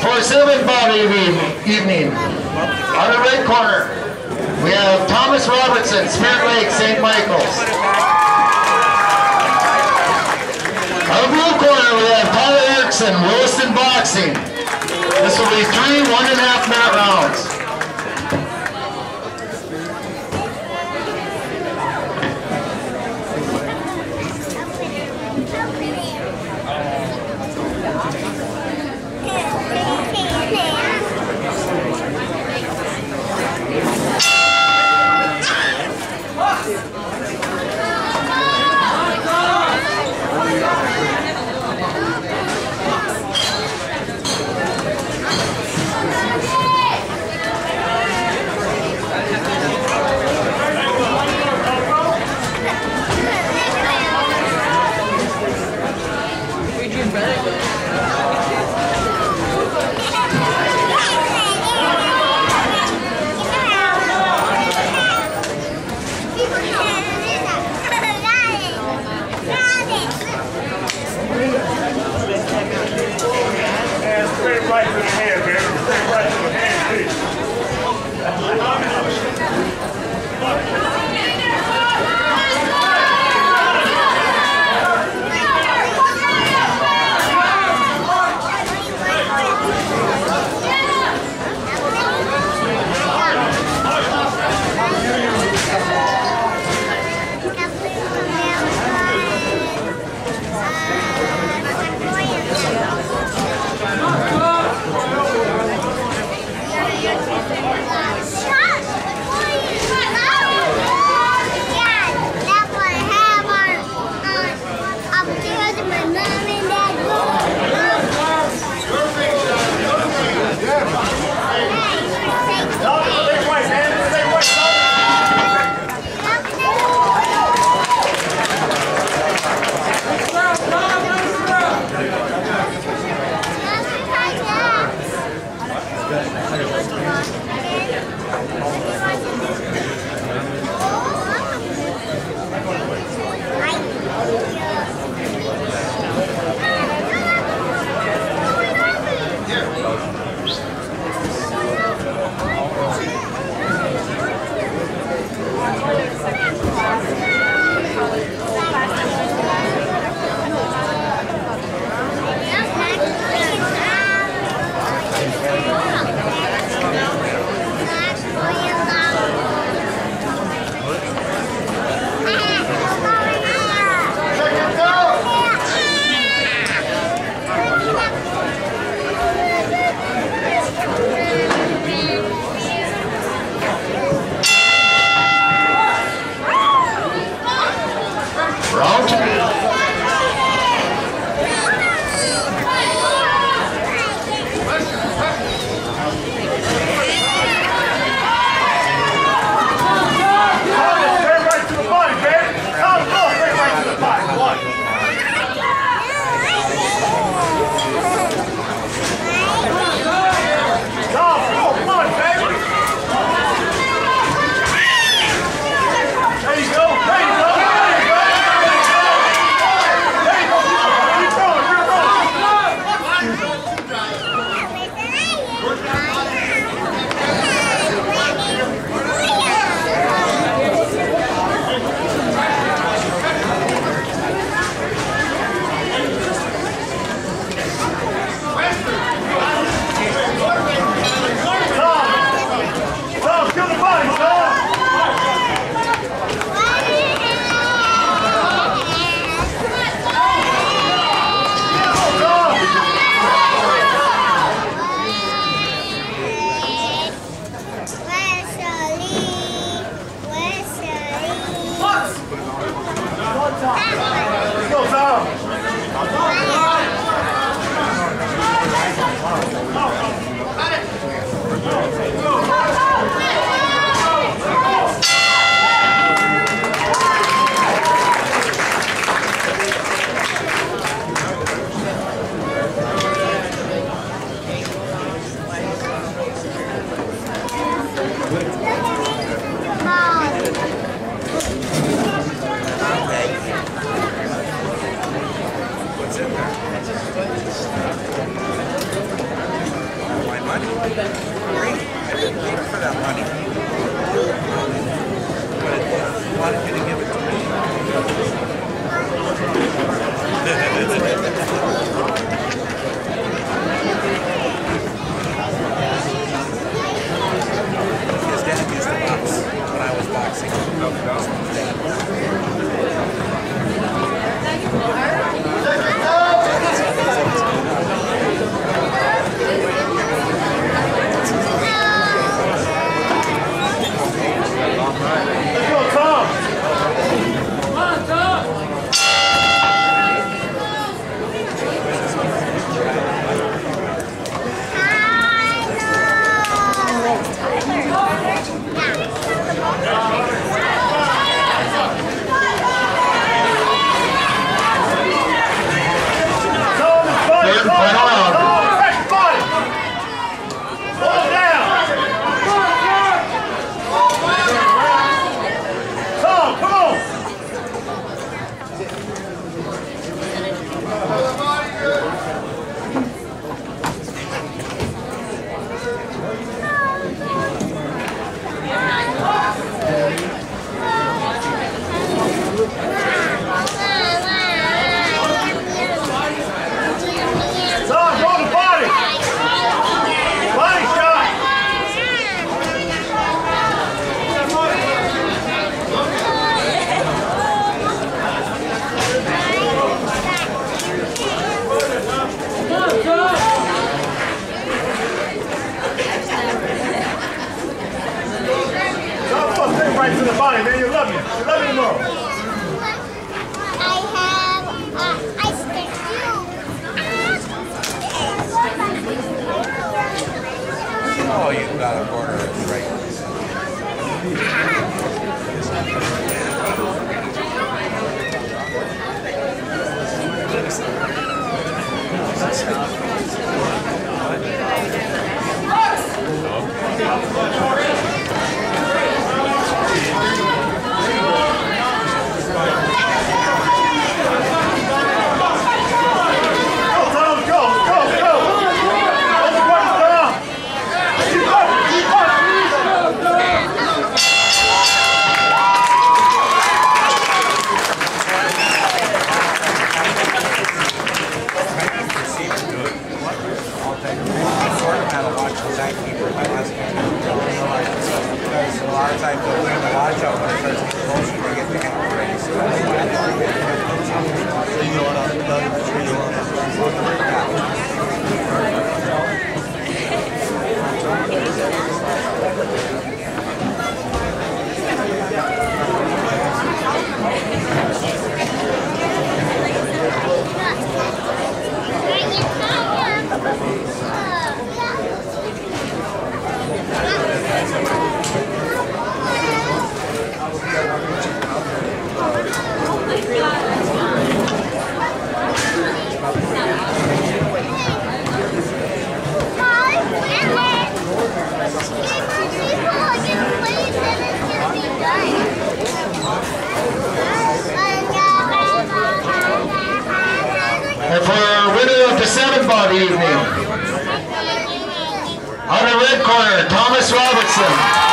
for Sylvan Bob evening. On the right corner, we have Thomas Robertson, Spirit Lake, St. Michael's. On the blue corner, we have Tyler Erickson, Williston Boxing. This will be three Right. For that money. But wanted me to give it to me. Corner of right. Of times they'll the watch out when it starts For our winner of the seven bout evening, on the red corner, Thomas Robertson.